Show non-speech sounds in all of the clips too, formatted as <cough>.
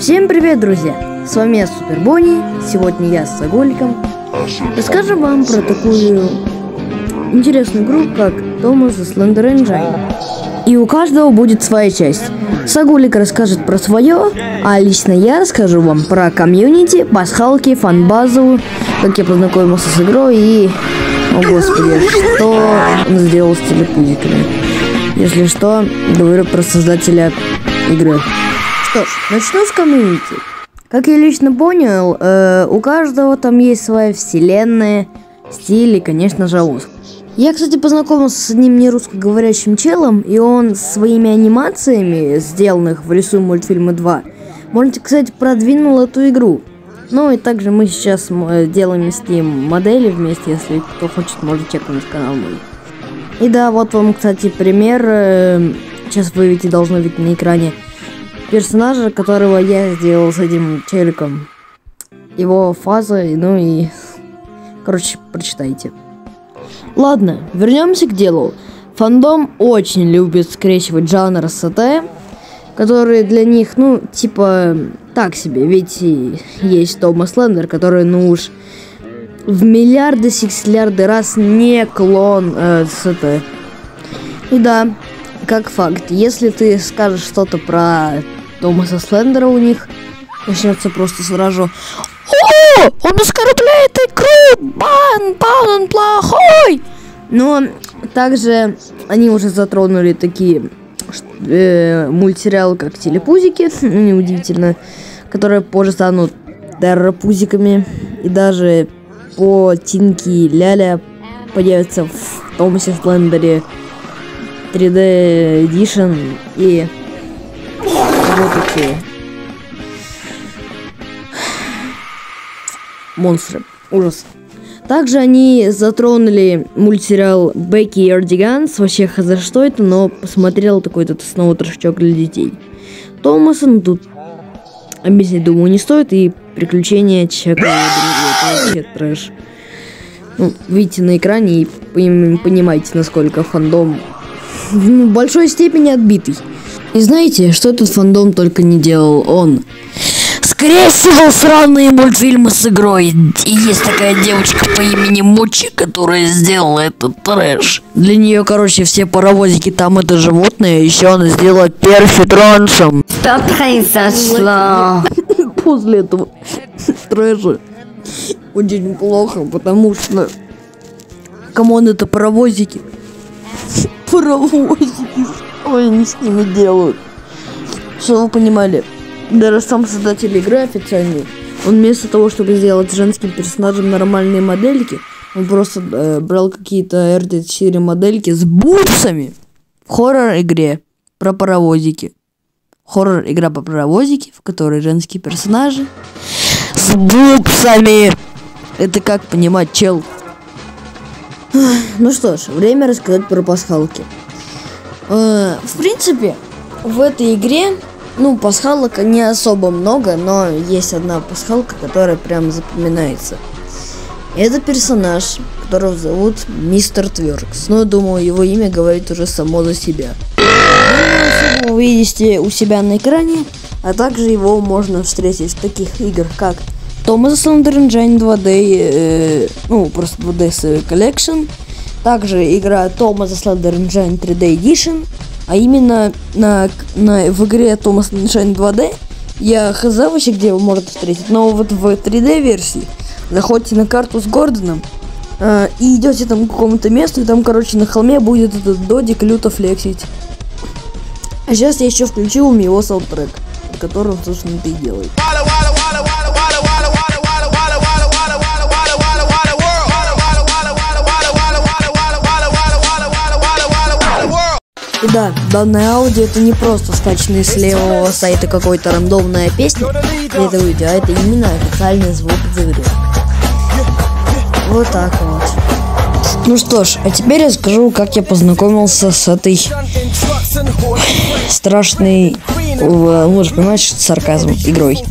Всем привет, друзья! С вами я, Супер Бонни. Сегодня я с Саголиком. Расскажу вам про такую интересную игру, как Thomas the Slender Engine. И у каждого будет своя часть. Сагулик расскажет про свое, а лично я расскажу вам про комьюнити, пасхалки, фанбазу, как я познакомился с игрой и... О господи, что он сделал с телепузиками. Если что, говорю про создателя игры. Что начну с комьюнити. Как я лично понял, э, у каждого там есть своя вселенная, стиль и, конечно же, ус. Я, кстати, познакомился с одним нерусскоговорящим челом, и он своими анимациями, сделанных в лесу мультфильма 2, можно кстати, продвинул эту игру. Ну и также мы сейчас э, делаем с ним модели вместе, если кто хочет, может чекнуть канал мой. И да, вот вам, кстати, пример. э, Сейчас вы видите, должно видеть на экране персонажа, которого я сделал с этим челиком. Его фаза, ну и... Короче, прочитайте. Ладно, вернемся к делу. Фандом очень любит скрещивать жанр СТ, которые для них, ну, типа, так себе. Ведь есть Томас Лендер, который, ну уж, в миллиарды, сексиллиарды раз не клон э, СТ. И да, как факт, если ты скажешь что-то про Томаса Слендера у них, начнется просто сразу О, он оскорбляет игру! Бан, бан, он плохой! Но также они уже затронули такие э, мультсериалы, как Телепузики, <laughs> неудивительно, которые позже станут террапузиками. И даже по Тинки Ляля появятся в Томасе Слендере 3D Edition и вот эти монстры. Ужас. Также они затронули мультсериал Бекки и Эрдиганс. Вообще хз что это, но посмотрел такой этот снова трешачок для детей. Томаса, ну тут объяснить, думаю, не стоит. И приключения Чека. Это трэш. Ну, видите на экране и поним- понимаете, насколько фандом в большой степени отбитый. И знаете, что этот фандом только не делал? Он скрещивал сраные мультфильмы с игрой. И есть такая девочка по имени Мучи, которая сделала этот трэш. Для нее, короче, все паровозики там это животное. Еще она сделала перфи траншем. Что произошло? <laughs> После этого трэша очень плохо, потому что... Come on, это паровозики. <laughs> Паровозики. Что они с ними делают? Что вы понимали? Даже сам создатель игры официальный, он вместо того, чтобы сделать женским персонажем нормальные модельки, он просто э, брал какие-то R34 модельки с boobs ами в хоррор-игре про паровозики. Хоррор-игра по паровозике, в которой женские персонажи с бутсами. Это как понимать, чел? Ну что ж, время рассказать про пасхалки. Э, В принципе, в этой игре, ну, пасхалок не особо много, но есть одна пасхалка, которая прям запоминается. Это персонаж, которого зовут Мистер Тверкс. Но, думаю, его имя говорит уже само за себя. Вы видите у себя на экране, а также его можно встретить в таких играх, как Thomas Thunder Engine 2D, э, ну, просто 2D Collection, также игра Thomas Slender Engine 3D Edition, а именно на, на, в игре Thomas Engine 2D я хз вообще где его можно встретить, но вот в 3D версии заходите на карту с Гордоном э, и идете там к какому-то месту, и там, короче, на холме будет этот додик люто флексить. А сейчас я еще включил у него саундтрек, который он, собственно, и делает. И да, данное аудио это не просто скачанный с левого сайта какой-то рандомная песня этого видео, а это именно официальный звук игры. Вот так вот. Ну что ж, а теперь я скажу, как я познакомился с этой страшной, же понимаешь, сарказм игрой.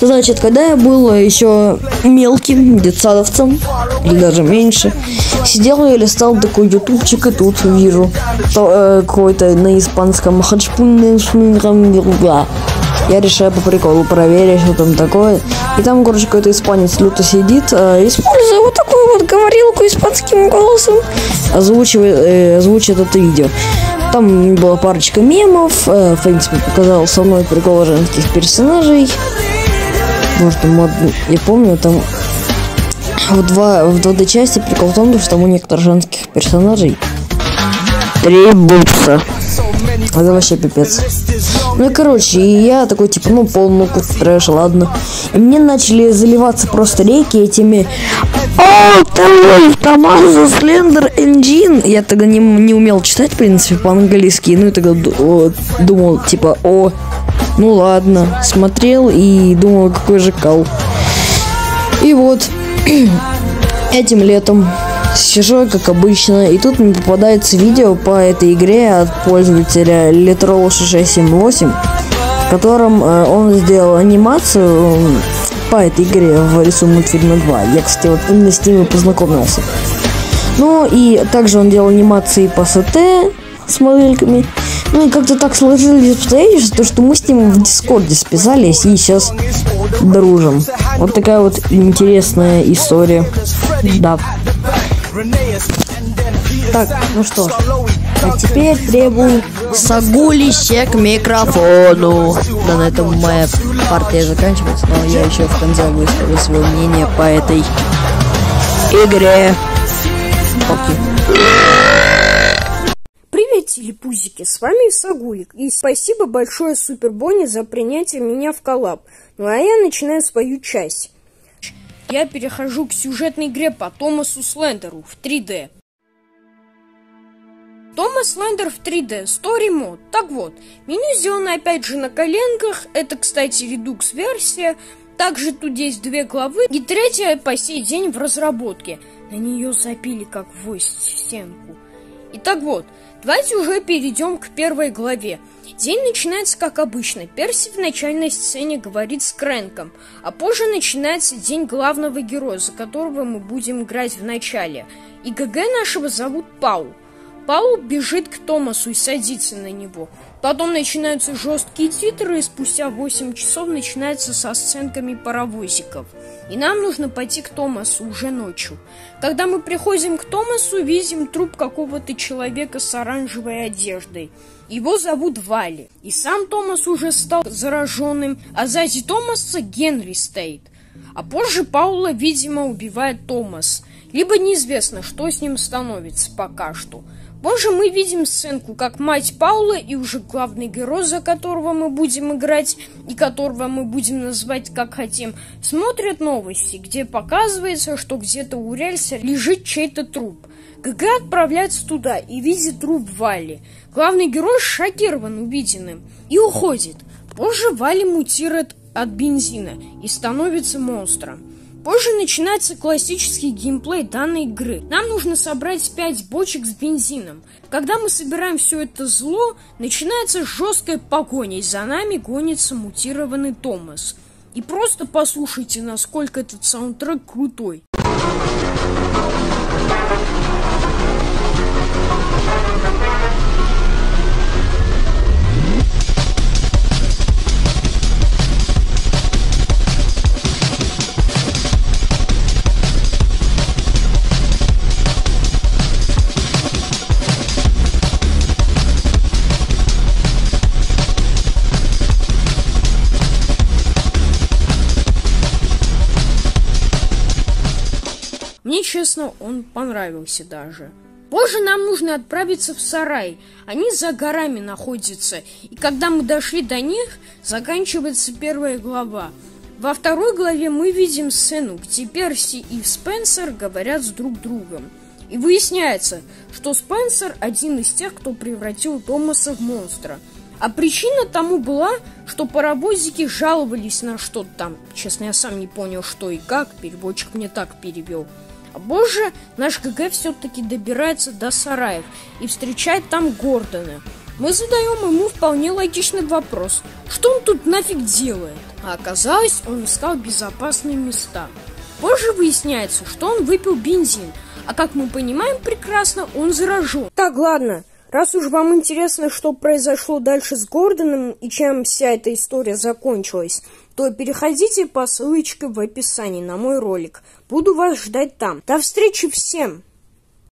Значит, когда я был еще мелким детсадовцем, или даже меньше, сидел я листал такой ютубчик, и тут вижу э, какой-то на испанском хачпун я решаю по приколу проверить, что там такое. И там, короче, какой-то испанец люто сидит, э, используя вот такую вот говорилку испанским голосом, озвучивает, э, озвучит это видео. Там была парочка мемов, э, в принципе, показал со мной прикол женских персонажей. Может, мод... я помню, там в, два, в 2D части прикол в том, что там у некоторых женских персонажей три бутса. Это вообще пипец. Ну и короче, и я такой, типа, ну полную трэш, ладно. И мне начали заливаться просто реки этими О, там Томазо Слендер Engine. Я тогда не, не умел читать, в принципе, по-английски. Ну и тогда думал, типа, о, ну ладно. Смотрел и думал, какой же кал. И вот, <clears throat> этим летом Сижу, как обычно, и тут мне попадается видео по этой игре от пользователя Letrol678, в котором э, он сделал анимацию по этой игре в рисунке мультфильма 2. Я, кстати, вот именно с ним и познакомился. Ну и также он делал анимации по СТ с модельками. Ну как-то так сложились обстоятельства, что мы с ним в Дискорде списались и сейчас дружим. Вот такая вот интересная история. Да. Так, ну что ж. А теперь требую сагулище к микрофону. Да, на этом моя партия заканчивается, но я еще в конце выскажу свое мнение по этой игре. Окей. Привет, телепузики, с вами Сагулик, и спасибо большое Супербони за принятие меня в коллаб. Ну а я начинаю свою часть. Я перехожу к сюжетной игре по Томасу Слендеру в 3D. Томас Слендер в 3D, Story Mode. Так вот, меню сделано опять же на коленках. Это, кстати, редукс-версия. Также тут есть две главы. И третья по сей день в разработке. На нее запили как в стенку. Итак вот, давайте уже перейдем к первой главе. День начинается как обычно. Перси в начальной сцене говорит с Крэнком, а позже начинается день главного героя, за которого мы будем играть в начале. И ГГ нашего зовут Пау. Пау бежит к Томасу и садится на него. Потом начинаются жесткие титры, и спустя 8 часов начинается со сценками паровозиков. И нам нужно пойти к Томасу уже ночью. Когда мы приходим к Томасу, видим труп какого-то человека с оранжевой одеждой. Его зовут Вали. И сам Томас уже стал зараженным, а сзади Томаса Генри стоит. А позже Паула, видимо, убивает Томас. Либо неизвестно, что с ним становится пока что. Позже мы видим сценку, как мать Паула и уже главный герой, за которого мы будем играть и которого мы будем назвать как хотим, смотрят новости, где показывается, что где-то у рельса лежит чей-то труп. ГГ отправляется туда и видит труп Вали. Главный герой шокирован увиденным и уходит. Позже Вали мутирует от бензина и становится монстром. Позже начинается классический геймплей данной игры. Нам нужно собрать 5 бочек с бензином. Когда мы собираем все это зло, начинается жесткая погоня, и за нами гонится мутированный Томас. И просто послушайте, насколько этот саундтрек крутой. Честно, он понравился даже. Позже нам нужно отправиться в сарай. Они за горами находятся. И когда мы дошли до них, заканчивается первая глава. Во второй главе мы видим сцену, где Перси и Спенсер говорят с друг другом. И выясняется, что Спенсер один из тех, кто превратил Томаса в монстра. А причина тому была, что паровозики жаловались на что-то там. Честно, я сам не понял, что и как. Переводчик мне так перевел. А позже наш ГГ все-таки добирается до сараев и встречает там Гордона. Мы задаем ему вполне логичный вопрос. Что он тут нафиг делает? А оказалось, он искал безопасные места. Позже выясняется, что он выпил бензин, а как мы понимаем прекрасно, он заражен. Так, ладно. Раз уж вам интересно, что произошло дальше с Гордоном и чем вся эта история закончилась, то переходите по ссылочке в описании на мой ролик. Буду вас ждать там. До встречи всем!